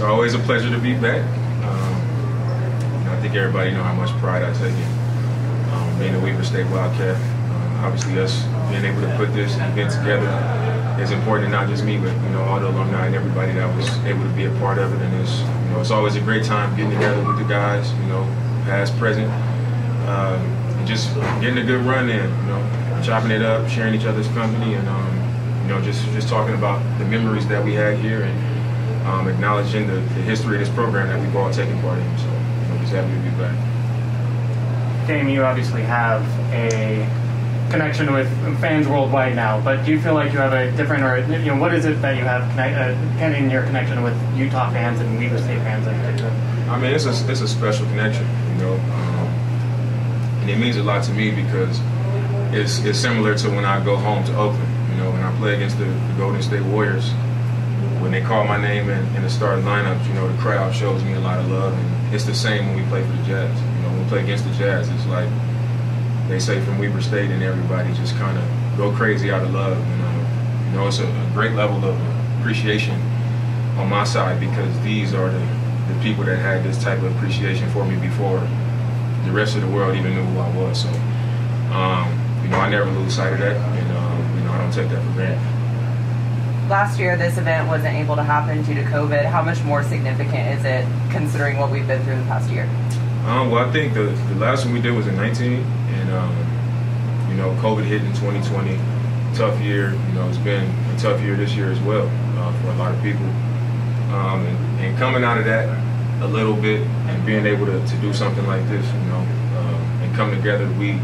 It's always a pleasure to be back. Um, I think everybody know how much pride I take in um, being a Weber State Wildcat. Um, obviously, us being able to put this event together is important to not just me, but you know all the alumni and everybody that was able to be a part of it. And it's you know it's always a great time getting together with the guys, you know, past, present, um, and just getting a good run in. You know, chopping it up, sharing each other's company, and um, you know just just talking about the memories that we had here and um, acknowledging the, the, history of this program that we've all taken part in. So I'm just happy to be back. Dame, you obviously have a connection with fans worldwide now, but do you feel like you have a different, or you know, what is it that you have uh, in your connection with Utah fans and Weber State fans in particular? I mean, it's a it's a special connection, you know, um, and it means a lot to me because it's it's similar to when I go home to Oakland. You know, when I play against the, the Golden State Warriors, when they call my name in, in the starting lineup, you know, the crowd shows me a lot of love, and it's the same when we play for the Jazz. You know, when we play against the Jazz, it's like they say from Weber State, and everybody just kind of go crazy out of love. You know, you know, it's a, a, great level of appreciation on my side because these are the, the people that had this type of appreciation for me before the rest of the world even knew who I was. So, um, you know, I never lose sight of that, and um, you know, I don't take that for granted. Last year, this event wasn't able to happen due to COVID. How much more significant is it considering what we've been through in the past year? Um, well, I think the, the last one we did was in 19, and um, you know, COVID hit in 2020. Tough year. You know, it's been a tough year this year as well uh, for a lot of people. Um, and, and, coming out of that a little bit and being able to, to do something like this, you know, uh, and come together, we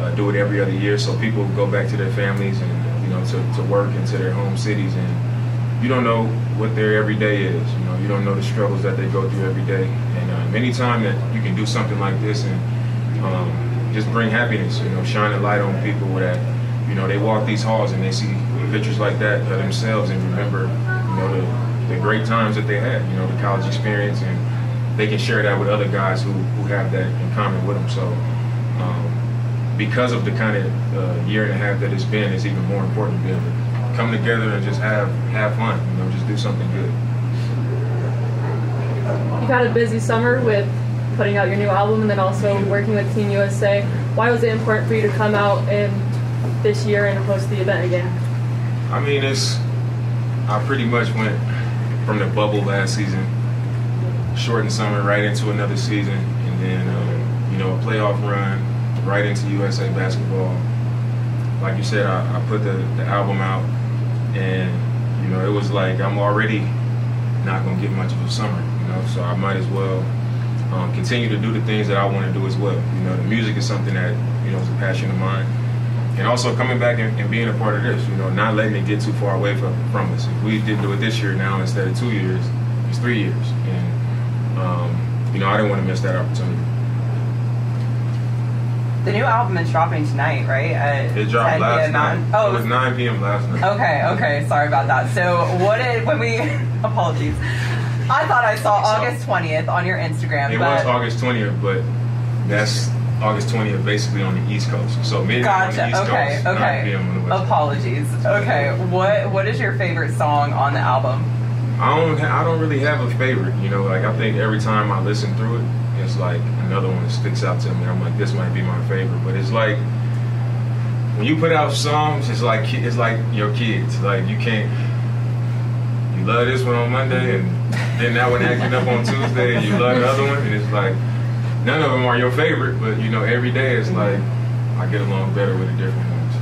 uh, do it every other year so people go back to their families and you know to, to work and to their home cities and you don't know what their everyday is. You know, you don't know the struggles that they go through every day. And uh, anytime that you can do something like this and um, just bring happiness, you know, shine a light on people that, you know, they walk these halls and they see pictures like that of themselves and remember, you know, the, the great times that they had, you know, the college experience, and they can share that with other guys who, who have that in common with them. So, um, because of the kind of uh, year and a half that it's been, it's even more important to be able to come together and just have have fun. You know, just do something good. You've had a busy summer with putting out your new album and then also working with Team USA. Why was it important for you to come out in this year and host the event again? I mean, it's I pretty much went from the bubble last season, shortened summer, right into another season, and then um, you know a playoff run, right into USA basketball. Like you said, I, I put the, the album out and you know it was like I'm already not gonna get much of a summer, you know, so I might as well um, continue to do the things that I want to do as well. You know, the music is something that you know is a passion of mine, and also coming back and, and being a part of this. You know, not letting it get too far away from from us. If we did do it this year now instead of two years, it's three years, and um, you know I didn't want to miss that opportunity. The new album is dropping tonight, right? At it dropped last night. Oh, it was 9 p.m. last night. Okay, okay. Sorry about that. So, what did when we? apologies. I thought I saw August 20th on your Instagram. It was August 20th, but that's August 20th, basically on the East Coast. So midnight gotcha. on the East okay, Coast, okay. 9 p.m. on the West Apologies. Coast. Okay, what what is your favorite song on the album? I don't I don't really have a favorite. You know, like I think every time I listen through it, it's like another one that sticks out to me. I'm like, this might be my favorite. But it's like when you put out songs, it's like it's like your kids. Like you can't. You love this one on Monday, and then that one acting up on Tuesday, and you love the other one, and it's like none of them are your favorite. But you know, every day it's like I get along better with the different ones.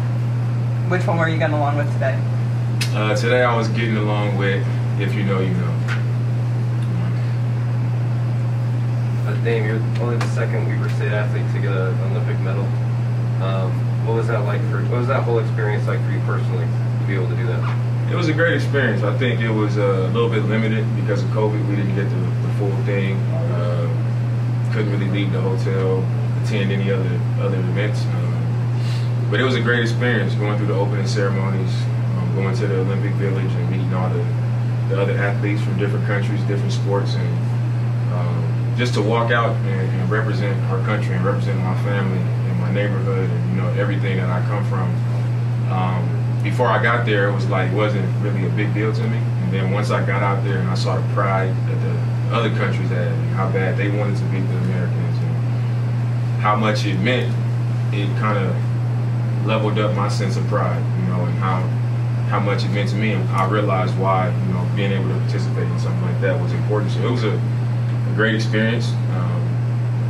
Which one were you getting along with today? Uh, today I was getting along with If You Know, You Know. Dame, you're only the second Weber State athlete to get an Olympic medal. Um, what was that like for? What was that whole experience like for you personally to be able to do that? It was a great experience. I think it was uh, a little bit limited because of COVID. We didn't get the, the full thing. Uh, couldn't really leave the hotel, attend any other other events. Um, but it was a great experience going through the opening ceremonies, um, going to the Olympic Village and meeting all the, the other athletes from different countries, different sports, and um, just to walk out and, and, represent our country and represent my family and my neighborhood and you know everything that I come from. Um, before I got there, it was like it wasn't really a big deal to me. And then once I got out there and I saw the pride that the other countries had, and how bad they wanted to beat the Americans, and how much it meant, it kind of leveled up my sense of pride, you know, and how how much it meant to me. And I realized why, you know, being able to participate in something like that was important. So it was a, a great experience. Um,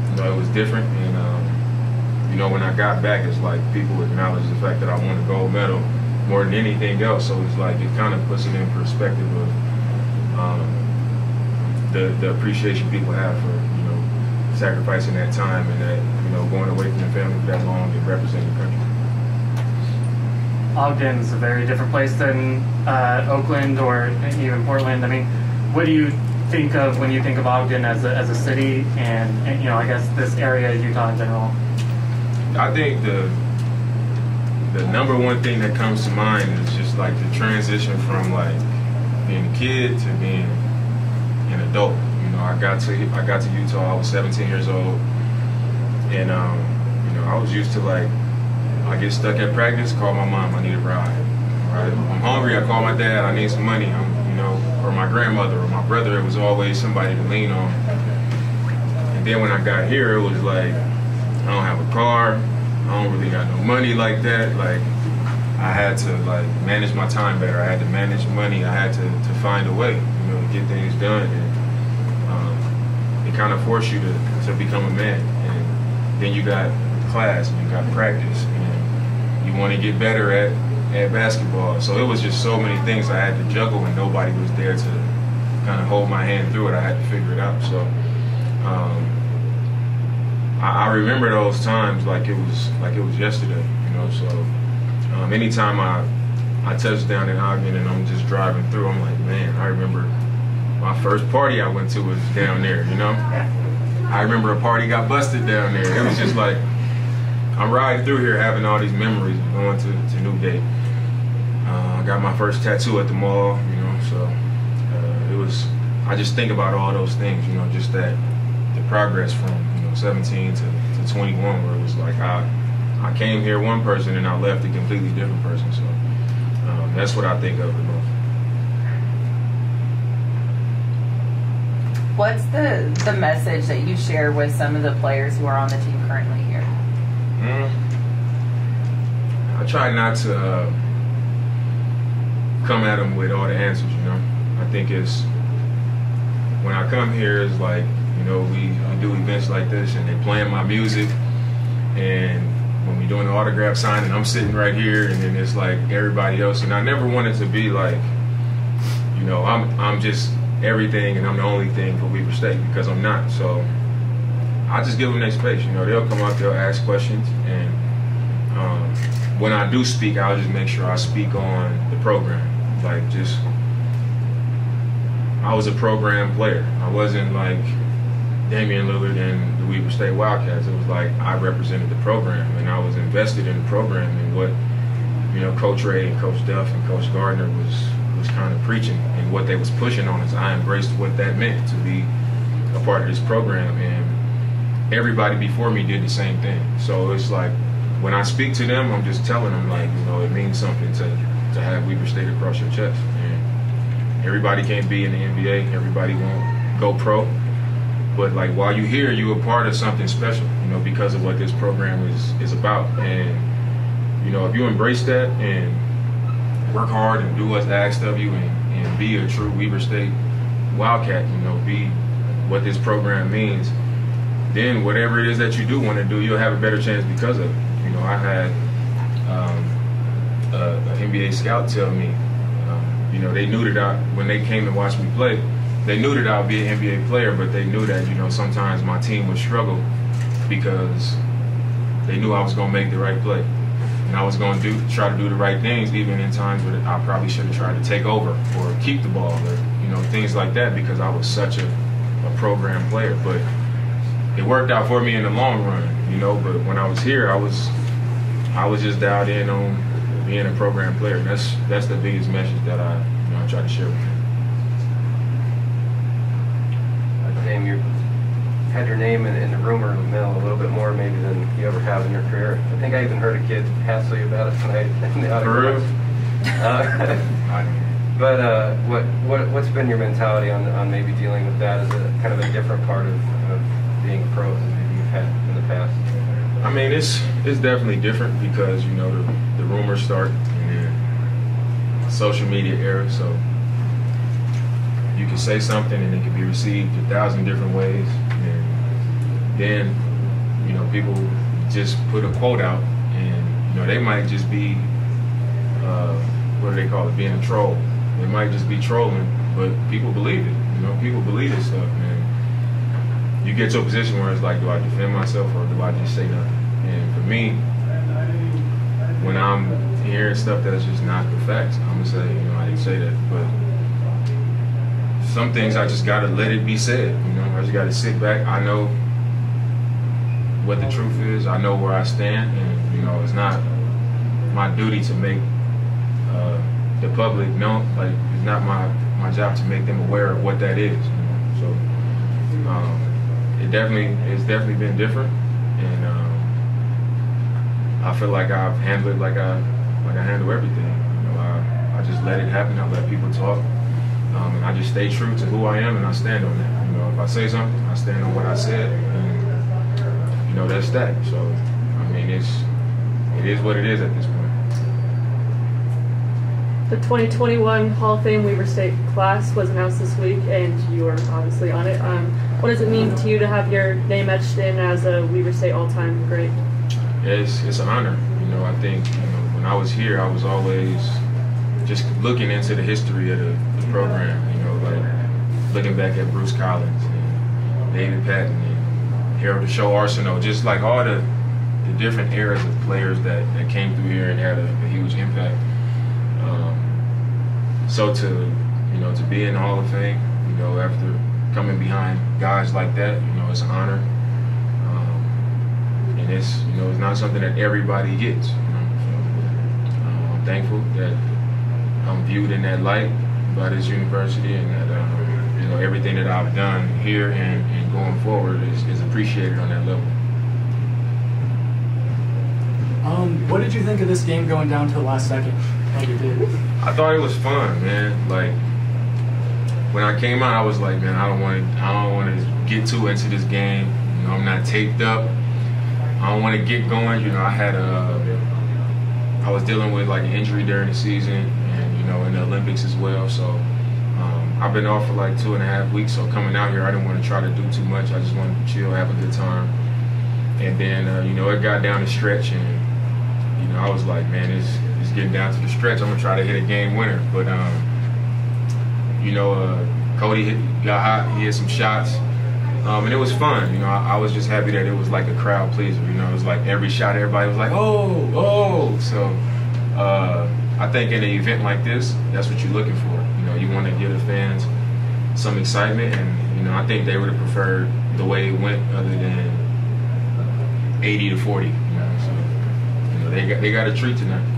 you know, it was different, and um, you know, when I got back, it's like people acknowledged the fact that I won a gold medal more than anything else. So it's like it kind of puts it in perspective of um, the the appreciation people have for you know sacrificing that time and that you know going away from their family for that long and representing the country. Ogden's a very different place than uh, Oakland or even Portland. I mean, what do you think of when you think of Ogden as a, as a city and, and you know I guess this area Utah in general? I think the the number one thing that comes to mind is just like the transition from like being a kid to being an adult. You know, I got to I got to Utah. I was 17 years old, and um, you know, I was used to like I get stuck at practice, call my mom, I need a ride. Right? I'm hungry, I call my dad, I need some money. I'm, you know, or my grandmother or my brother. It was always somebody to lean on. And then when I got here, it was like I don't have a car. I don't really got no money like that. Like I had to like manage my time better. I had to manage money. I had to, to find a way, you know, to get things done. And um, it kind of forced you to, to become a man. And then you got class and you got practice you want to get better at, at basketball. So it was just so many things I had to juggle and nobody was there to kind of hold my hand through it. I had to figure it out. So um, I, I remember those times like it was like it was yesterday, you know. So um, anytime I I touch down in Ogden and I'm just driving through, I'm like, man, I remember my first party I went to was down there, you know. I remember a party got busted down there. It was just like I'm riding through here having all these memories going to, to Newgate. Uh, I got my first tattoo at the mall, you know, so uh, it was, I just think about all those things, you know, just that, the progress from, you know, 17 to, to 21 where it was like I, I came here one person and I left a completely different person, so um, that's what I think of the most. What's the the message that you share with some of the players who are on the team currently here? Mm. I try not to uh, come at them with all the answers, you know. I think it's when I come here, it's like you know we, we do events like this and they're playing my music, and when we're doing the autograph signing, and I'm sitting right here, and then it's like everybody else, and I never wanted to be like, you know, I'm I'm just everything and I'm the only thing for Weber State because I'm not. So I just give them their space. You know, they'll come out, they'll ask questions, and um, when I do speak, I'll just make sure I speak on the program. Like, just I was a program player. I wasn't like Damian Lillard and the Weber State Wildcats. It was like I represented the program, and I was invested in the program and what you know, Coach Rahe and Coach Duft and Coach Gardner was was kind of preaching, and what they was pushing on us. I embraced what that meant to be a part of this program, and everybody before me did the same thing. So it's like when I speak to them, I'm just telling them like, you know, it means something to to have Weber State across your chest. And everybody can't be in the NBA. Everybody won't go pro. But like while you're here, you're a part of something special, you know, because of what this program is is about. And you know, if you embrace that and work hard and do what's asked of you and, and be a true Weber State Wildcat, you know, be what this program means, then whatever it is that you do want to do, you'll have a better chance because of it. You know, I had um, NBA scout tell me, um, you know, they knew that I, when they came to watch me play, they knew that I would be an NBA player, but they knew that, you know, sometimes my team would struggle because they knew I was going to make the right play and I was going to do try to do the right things, even in times where I probably should have tried to take over or keep the ball or you know things like that because I was such a, a program player. But it worked out for me in the long run, you know. But when I was here, I was I was just dialed in on being a program player. And that's that's the biggest message that I you know I try to share with them. Dame, you had your name in, in the rumor mill a little bit more maybe than you ever have in your career. I think I even heard a kid hassle you about it tonight in the For real? Uh, But uh, what what what's been your mentality on on maybe dealing with that as a kind of a different part of being than you've had in the past? I mean, it's it's definitely different because you know the, the rumors start in the social media era, so you can say something and it can be received a thousand different ways, and then you know people just put a quote out, and you know they might just be uh, what do they call it, being a troll. They might just be trolling, but people believe it. You know, people believe this stuff, man. You get to a position where it's like, do I defend myself or do I just say nothing? And for me, when I'm hearing stuff that's just not the facts, I'm gonna say, you know, I didn't say that. But some things I just gotta let it be said. You know, I just gotta sit back. I know what the truth is. I know where I stand, and you know, it's not my duty to make uh, the public know. Like, it's not my my job to make them aware of what that is. You know? So, um, it definitely it's definitely been different, and um, I feel like I've handled it like I like I handle everything. You know, I I just let it happen. I let people talk. Um, and I just stay true to who I am, and I stand on that. You know, if I say something, I stand on what I said, and you know that's that. So, I mean, it's it is what it is at this point. The 2021 Hall of Fame Weber State class was announced this week, and you are obviously on it. Um, what does it mean to you to have your name etched in as a Weber State all-time great? It's it's an honor. You know, I think you know when I was here, I was always just looking into the history of the, the program. You know, like looking back at Bruce Collins and David Patton and Harold the Show Arceneaux, just like all the the different eras of players that, that came through here and had a, a huge impact. Um, so to you know to be in the Hall of Fame, you know, after coming behind guys like that, you know, it's an honor. Um, and it's you know it's not something that everybody gets. You know? so, uh, I'm thankful that I'm viewed in that light by this university, and that uh, you know everything that I've done here and, and going forward is, is appreciated on that level. Um, what did you think of this game going down to the last second? Like it did. I thought it was fun, man. Like when I came out, I was like, man, I don't want to, I don't want to get too into this game. You know, I'm not taped up. I don't want to get going. You know, I had a, I was dealing with like an injury during the season, and you know, in the Olympics as well. So um, I've been off for like two and a half weeks. So coming out here, I didn't want to try to do too much. I just wanted to chill, have a good time. And then uh, you know, it got down the stretch, and you know, I was like, man, it's it's getting down to the stretch. I'm gonna try to hit a game winner, but um, you know, uh, Cody hit, got hot. He hit some shots, um, and it was fun. You know, I, I, was just happy that it was like a crowd pleaser. You know, it was like every shot, everybody was like, oh, oh. So uh, I think in an event like this, that's what you're looking for. You know, you want to give the fans some excitement, and you know, I think they would have preferred the way it went, other than 80 to 40. You know, so you know, they got they got a treat tonight.